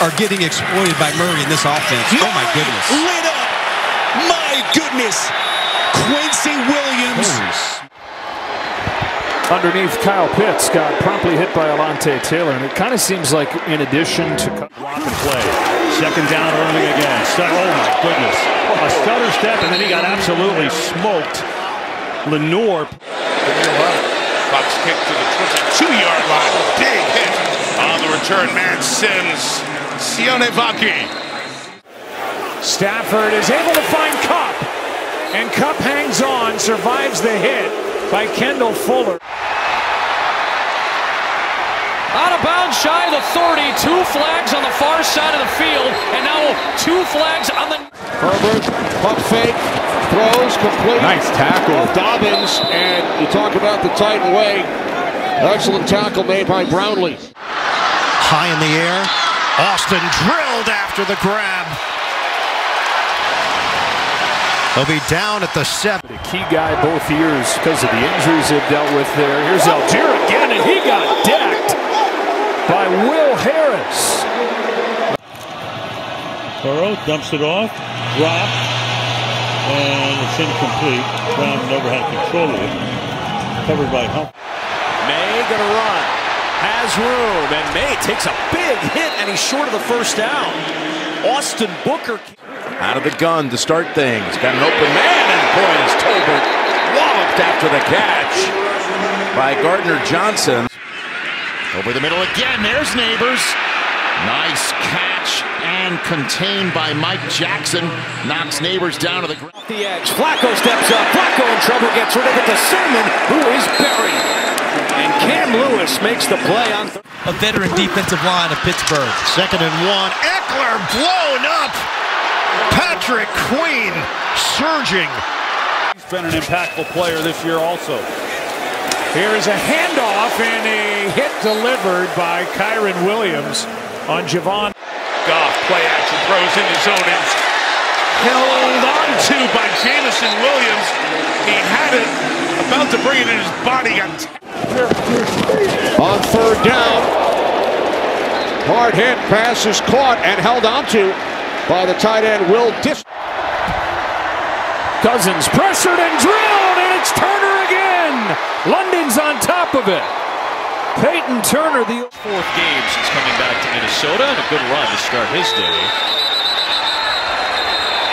are getting exploited by Murray in this offense. Oh, my goodness. Lit up. My goodness. Quincy Williams. Underneath, Kyle Pitts got promptly hit by Alontae Taylor, and it kind of seems like in addition to... Block and play. Second down, Irving again. Stut oh, my goodness. A stutter step, and then he got absolutely smoked. Lenoir. Fox kick to the 22-yard line. Big hit on the return man, Sims. Sione Vaki. Stafford is able to find Kupp. and Kupp hangs on, survives the hit by Kendall Fuller. Out of bounds, shy of the 30. Two flags on the far side of the field, and now two flags on the. Herbert, pump fake, throws, complete. Nice tackle. Dobbins, and you talk about the Titan way. Excellent tackle made by Brownlee. High in the air. Austin drilled after the grab. He'll be down at the seven. The key guy both years because of the injuries they've dealt with there. Here's Allgeier again, and he got decked by Will Harris. Burrow dumps it off, drop, and it's incomplete. Brown never had control of it. Covered by Hump. May gonna run. Has room, and May takes a big hit, and he's short of the first down. Austin Booker. Out of the gun to start things. Got an open man, and boy, is Tolbert walloped after the catch by Gardner Johnson. Over the middle again. There's Neighbors. Nice catch and contained by Mike Jackson. Knocks Neighbors down to the ground. The edge. Flacco steps up. Flacco in trouble. Gets rid of it to Sermon, who is buried. And Cam Lewis makes the play on. A veteran defensive line of Pittsburgh. Second and one. Ekeler blown up. Patrick Queen surging. He's been an impactful player this year also. Here is a handoff and a hit delivered by Kyren Williams on Javon. Goff play action throws in into zone ends. Held on to by Jameson Williams. He had it, about to bring it in his body. Got On third down. Hard hit, pass is caught and held onto by the tight end Will Dis. Cousins pressured and drilled, and it's Turner again. London's on top of it. Peyton Turner, the Fourth game since coming back to Minnesota, and a good run to start his day.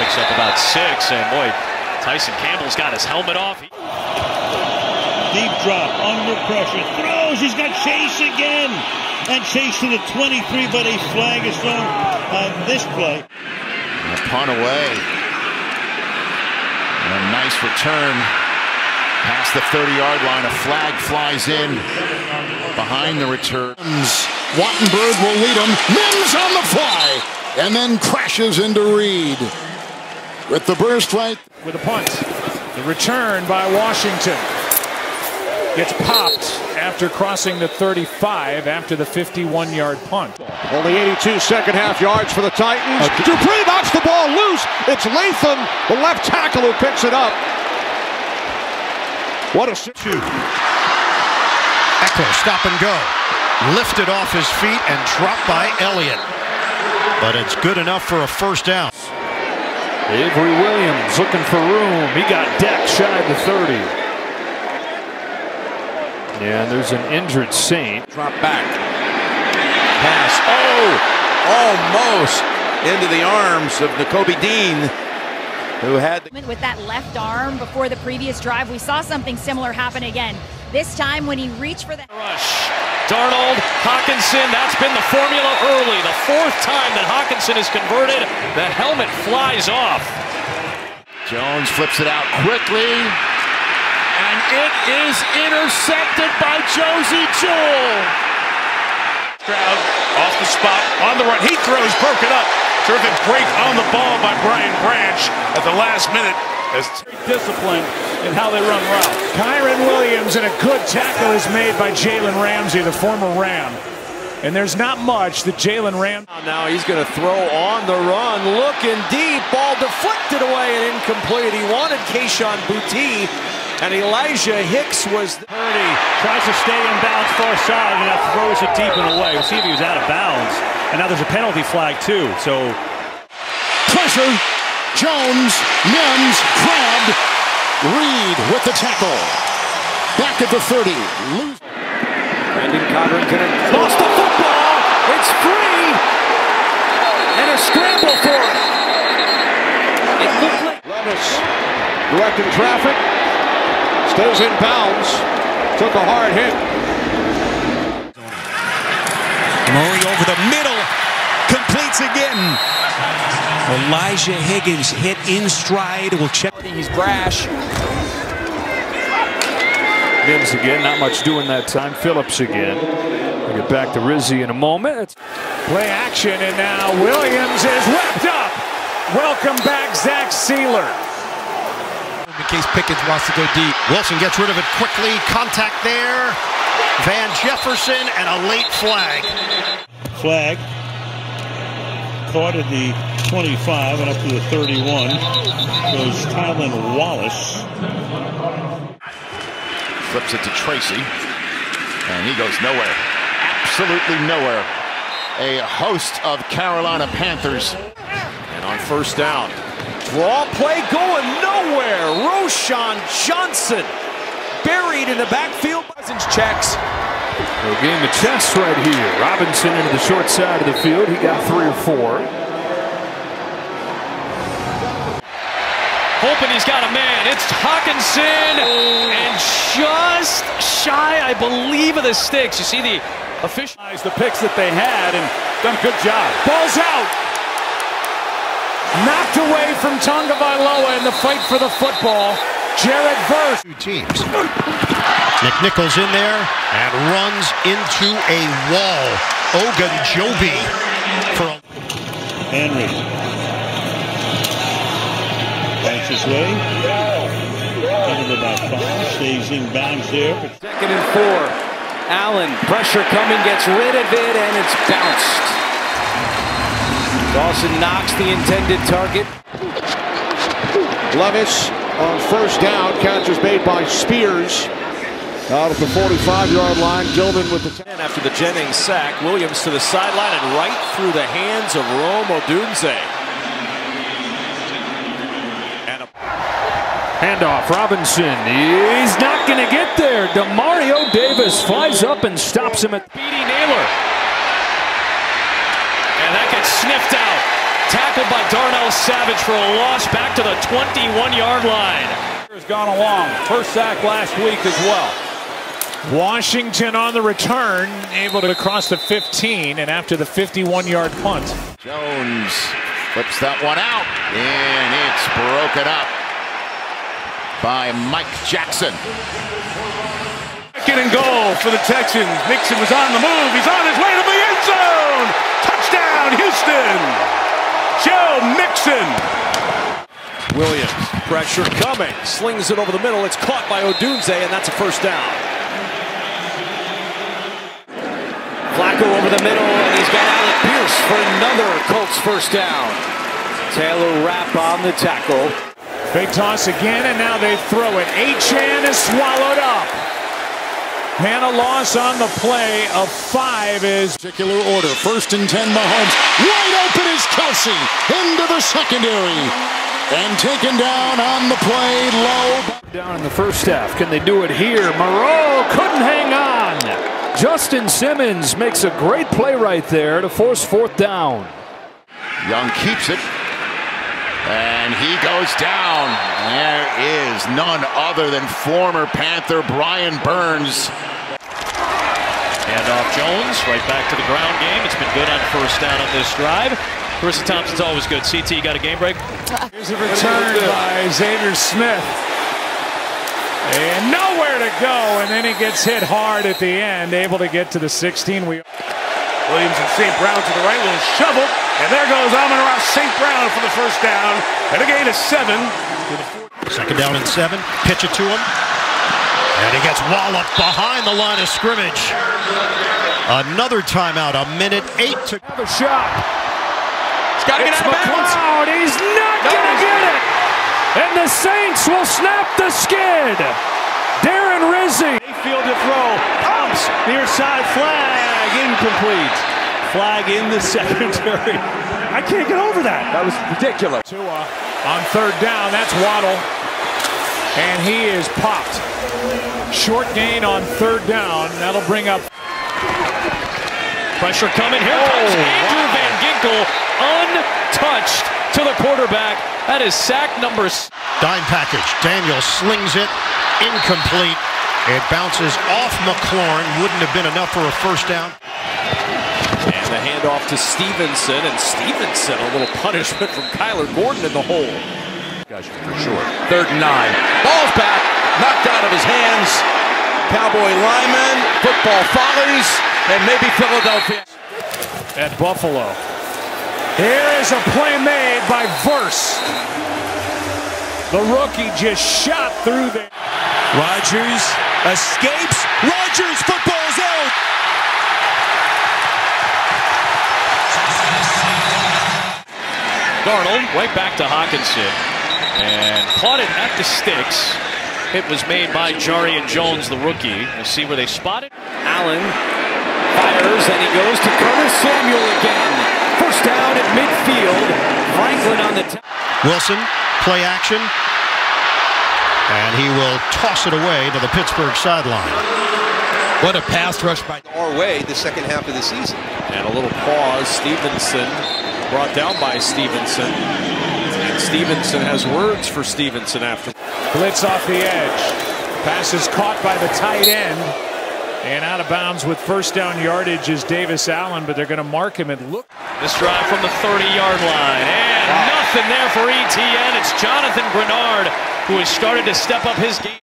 Picks up about six, and boy, Tyson Campbell's got his helmet off. He- Deep drop, under pressure, throws. He's got Chase again. And Chase to the 23, but a flag is thrown on this play. A punt away. And a nice return past the 30-yard line. A flag flies in behind the return. Wattenberg will lead him. Mims on the fly. And then crashes into Reed. With the burst right. with a punt. The return by Washington gets popped after crossing the 35 after the 51-yard punt. Only 82 second half yards for the Titans. Dupree knocks the ball loose. It's Latham, the left tackle, who picks it up. What a two. Ekeler, stop and go. Lifted off his feet and dropped by Elliott. But it's good enough for a first down. Avery Williams looking for room. He got decked shy of the 30. Yeah, and there's an injured Saint. Drop back. Pass. Oh! Almost into the arms of Nakobe Dean, who had the with that left arm before the previous drive. We saw something similar happen again. This time when he reached for the Rush. Darnold, Hockenson, that's been the formula early. The fourth time that Hockenson is converted, the helmet flies off. Jones flips it out quickly. And it is intercepted by Josey Jewell. Stroud off the spot, on the run. He throws, broken up. Terrific break on the ball by Brian Branch at the last minute. As Discipline in how they run routes. Kyren Williams and a good tackle is made by Jalen Ramsey, the former Ram. And there's not much that Jalen Ram. Now he's going to throw on the run, looking deep, ball deflected away and incomplete. He wanted Kayshon Boutte, and Elijah Hicks was. Purdy tries to stay in bounds far side and now throws it deep and away. We'll see if he was out of bounds. And now there's a penalty flag, too. So. Pressure. Jones, Mims, grabbed. Reed with the tackle. Back at the 30. Lose. Brandon Codrington lost the football. It's free. And a scramble for it. It looked like. Levis directing traffic. Stays in bounds. Took a hard hit. Murray over the middle. Completes again. Elijah Higgins hit in stride. We'll check. He's brash. Mims again, not much doing that time. Phillips again. We'll get back to Rizzi in a moment. Play action, and now Williams is wrapped up. Welcome back, Zach Sieler. In case Pickens wants to go deep. Wilson gets rid of it quickly. Contact there. Van Jefferson and a late flag. Flag. Caught at the 25 and up to the 31 goes Tylan Wallace. Flips it to Tracy. And he goes nowhere. Absolutely nowhere. A host of Carolina Panthers. And on first down, draw play going nowhere. Roschon Johnson buried in the backfield. Cousins checks. They'll gain the chest right here. Robinson into the short side of the field. He got three or four. Hoping he's got a man. It's Hockenson. And just shy, I believe, of the sticks. You see the official. The picks that they had and done a good job. Ball's out. Knocked away from Tagovailoa in the fight for the football. Jared Verse. Two teams. Nick Nichols in there and runs into a wall. Ogunjobi for a Henry. Finds his way. Into about five. Stays in bounds there. Second and four. Allen, pressure coming, gets rid of it, and it's bounced. Dawson knocks the intended target. Levis on first down. Catch is made by Spears. Out of the 45-yard line. Gilman with the... 10 after the Jennings sack, Williams to the sideline and right through the hands of Rome Odunze. And a Handoff, Robinson. He's not going to get there. Demario Davis flies up and stops him at Beatty Naylor. And that gets sniffed out. Tackled by Darnell Savage for a loss back to the 21-yard line. has gone along. First sack last week as well. Washington on the return, able to cross the 15, and after the 51-yard punt. Jones flips that one out, and it's broken up by Mike Jackson. Second and goal for the Texans. Mixon was on the move. He's on his way to the end zone. Touchdown, Houston. Joe Mixon. Williams, pressure coming, slings it over the middle. It's caught by Odunze, and that's a first down. Flacco over the middle, and he's got Alec Pierce for another Colts first down. Taylor Rapp on the tackle. Big toss again, and now they throw it. Achane is swallowed up. And a loss on the play of five is particular order. First and 10 Mahomes. Wide open is Kelce into the secondary. And taken down on the play low. Down in the first half. Can they do it here? Moreau couldn't hang on. Justin Simmons makes a great play right there to force fourth down. Young keeps it. And he goes down. There is none other than former Panther Brian Burns. And off Jones, right back to the ground game. It's been good on first down on this drive. Charissa Thompson's always good. CT, you got a game break? Here's a return by Xavier Smith. And nowhere to go, and then he gets hit hard at the end, able to get to the 16. We Williams and St. Brown to the right, little shovel, and there goes Amon-Ra St. Brown for the first down, and again a gain of seven. Second down and seven. Pitch it to him. And he gets walloped behind the line of scrimmage. Another timeout. A minute eight to have a shot. He's got to get It's out of bounds. McLeod. He's not going to get it. And the Saints will snap the skid. Darren Rizzi. Field to throw. Pumps. Near side flag. Incomplete. Flag in the secondary. I can't get over that. That was ridiculous. Tua on third down. That's Waddle. And he is popped. Short gain on third down. That'll bring up. Pressure coming. Here Oh, comes Andrew wow. Van Ginkel, untouched to the quarterback. That is sack number. Dime package. Daniel slings it. Incomplete. It bounces off McLaurin. Wouldn't have been enough for a first down. And the handoff to Stevenson, and Stevenson a little punishment from Kyler Gordon in the hole. For sure. Third and nine. Ball's back. Knocked out of his hands. Cowboy lineman. Football follies. And maybe Philadelphia. at Buffalo. Here is a play made by Verse. The rookie just shot through there. Rodgers escapes. Rodgers football's Darnold right back to Hockenson and caught it at the sticks. It was made by Jarrian Jones, the rookie. We'll see where they spot it. Allen fires and he goes to Curtis Samuel again. First down at midfield. Franklin on the. Wilson, play action. And he will toss it away to the Pittsburgh sideline. What a pass rush by our way the second half of the season. And a little pause. Stevenson brought down by Stevenson. And Stevenson has words for Stevenson after. Blitz off the edge. Pass is caught by the tight end. And out of bounds with first down yardage is Davis Allen, but they're going to mark him and look. This drive from the 30-yard line. And nothing there for ETN. It's Jonathan Greenard who has started to step up his game.